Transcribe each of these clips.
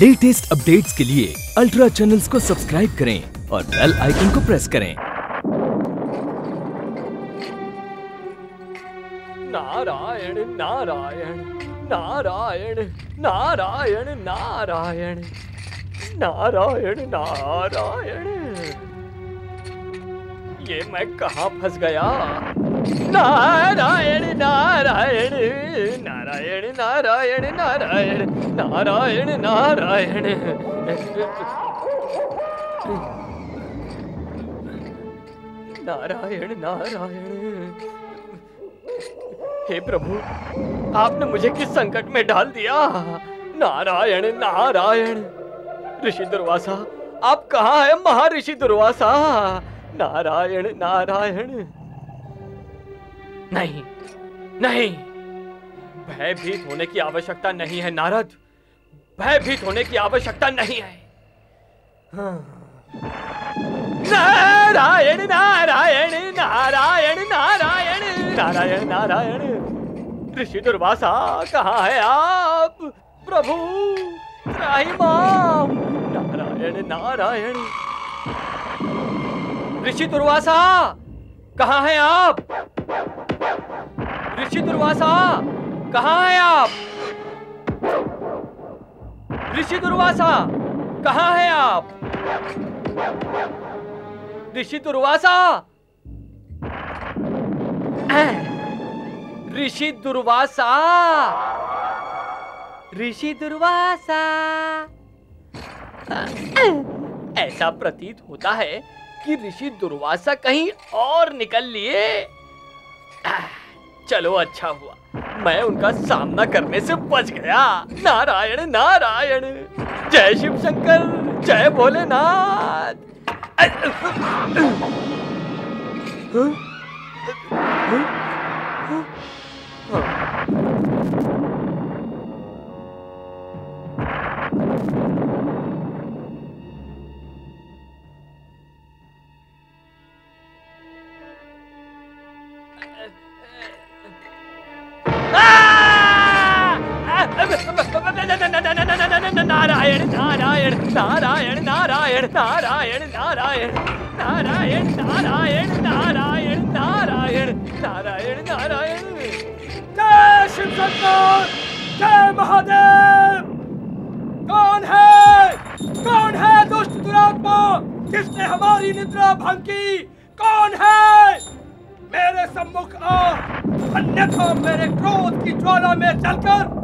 Latest updates के लिए ultra channels को सब्सक्राइब करें और बेल आइकन को प्रेस करें। नारायण नारायण नारायण नारायण नारायण नारायण नारायण। ये मैं कहाँ फंस गया? नारायण नारायण नारायण नारायण नारायण नारायण नारायण। नारायण नारायण। हे प्रभु, आपने मुझे किस संकट में डाल दिया? नारायण नारायण। ऋषि दुर्वासा, आप कहाँ हैं महर्षि दुर्वासा? नारायण नारायण। नहीं नहीं। भयभीत होने की आवश्यकता नहीं है, नारद। भयभीत होने की आवश्यकता नहीं है। हाँ। नारायण नारायण नारायण नारायण नारायण नारायण। ऋषि दुर्वासा, कहाँ है आप? प्रभु नारायण नारायण। ऋषि दुर्वासा, कहाँ है आप? ऋषि दुर्वासा, कहाँ है आप? ऋषि दुर्वासा, कहाँ है आप? ऋषि दुर्वासा? ऋषि दुर्वासा? ऋषि दुर्वासा? ऐसा प्रतीत होता है कि ऋषि दुर्वासा कहीं और निकल लिए। चलो अच्छा हुआ। मैं उनका सामना करने से बच गया। नारायण नारायण। जय शिव शंकर जय भोलेनाथ। नारायण नारायण नारायण नारायण नारायण नारायण नारायण नारायण नारायण नारायण नारायण नारायण जय शिव शंकर जय महादेव कौन है कौन है दुष्ट दुरात्मा जिसने हमारी निद्रा भंग की कौन है मेरे सम्मुख आ अन्यथा मेरे क्रोध की ज्वाला में जलकर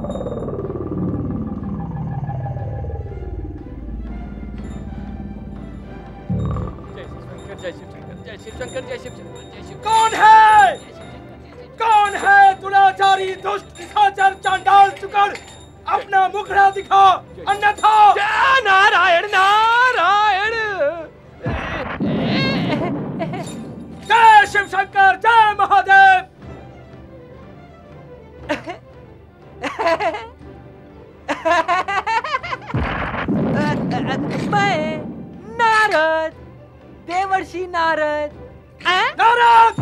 जय शिव शंकर, जय शिव शंकर, जय शिव। कौन है? कौन है? दुराचारी, दुष्ट निशाचर चांडाल चुकर अपना मुखड़ा दिखा, अन्यथा। नारायण नारायण। जय शिव शंकर, जय महादेव। मैं नारद। देवर्षि नारद। नारद!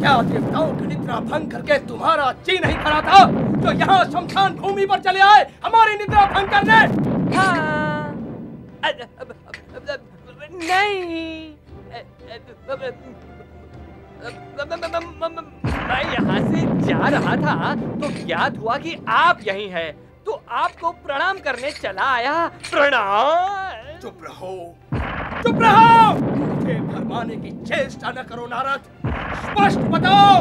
क्या देवताओं की निद्रा भंग करके तुम्हारा जी नहीं खड़ा था? जो यहाँ शमशान भूमि पर चले आए हमारी निद्रा भंग करने! हाँ। अ- नहीं। मैं यहाँ से जा रहा था तो ज्ञात हुआ कि आप यहीं हैं। तो आपको प्रणाम करने चला आया। प्रणाम। चुप रहो। चुप रहो। मुझे भरमाने की चेष्टा न करो, नारद। स्पष्ट बताओ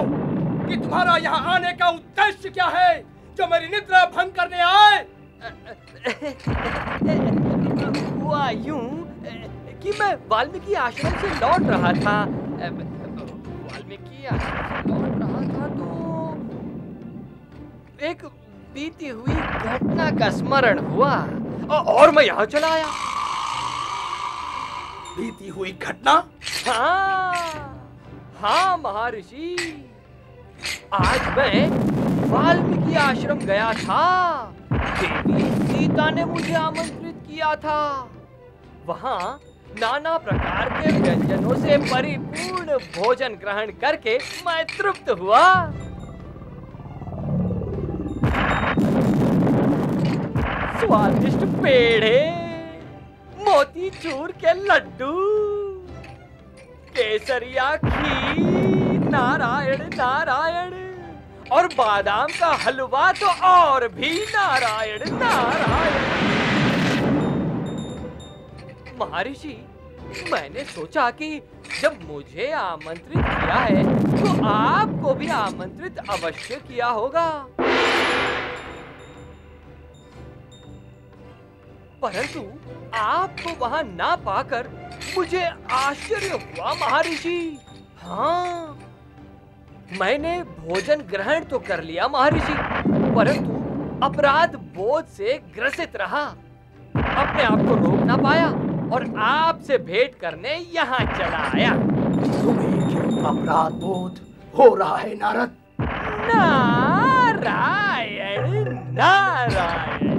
कि तुम्हारा यहाँ आने का उद्देश्य क्या है, जो मेरी निद्रा भंग करने आए? हुआ यूँ, कि मैं वाल्मीकि आश्रम से लौट रहा था। वाल्मीकि आश्रम से लौट रहा था तो एक बीती हुई घटना का स्मरण हुआ। और मैं यहाँ चला आया। बीती हुई घटना? हाँ हाँ महर्षि। आज मैं वाल्मीकि आश्रम गया था। देवी सीता ने मुझे आमंत्रित किया था। वहाँ नाना प्रकार के व्यंजनों से परिपूर्ण भोजन ग्रहण करके मैं तृप्त हुआ। स्वादिष्ट पेड़े मोती चूर के लड्डू, केसरिया, खीर, नारायण नारायण, और बादाम का हलवा तो और भी नारायण नारायण। महर्षि, मैंने सोचा कि जब मुझे आमंत्रित किया है तो आपको भी आमंत्रित अवश्य किया होगा। परंतु आपको वहाँ ना पाकर मुझे आश्चर्य हुआ महर्षि। हाँ मैंने भोजन ग्रहण तो कर लिया महर्षि परंतु अपराध बोध से ग्रसित रहा। अपने आप को रोक ना पाया और आपसे भेंट करने यहाँ चला आया। तुम्हें अपराध बोध हो रहा है नारद? नारायण नारायण।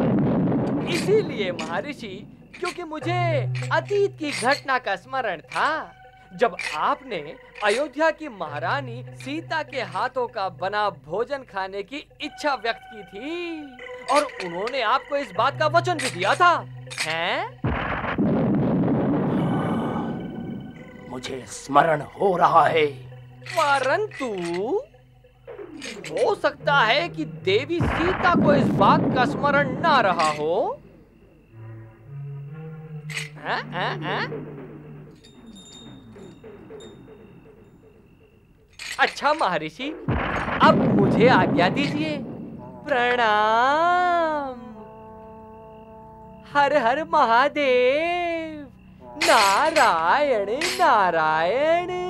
इसीलिए महर्षि क्योंकि मुझे अतीत की घटना का स्मरण था जब आपने अयोध्या की महारानी सीता के हाथों का बना भोजन खाने की इच्छा व्यक्त की थी और उन्होंने आपको इस बात का वचन भी दिया था हैं? मुझे स्मरण हो रहा है परंतु हो सकता है कि देवी सीता को इस बात का स्मरण ना रहा हो। हैं, हैं, हैं? अच्छा महर्षि अब मुझे आज्ञा दीजिए। प्रणाम। हर हर महादेव। नारायण नारायण।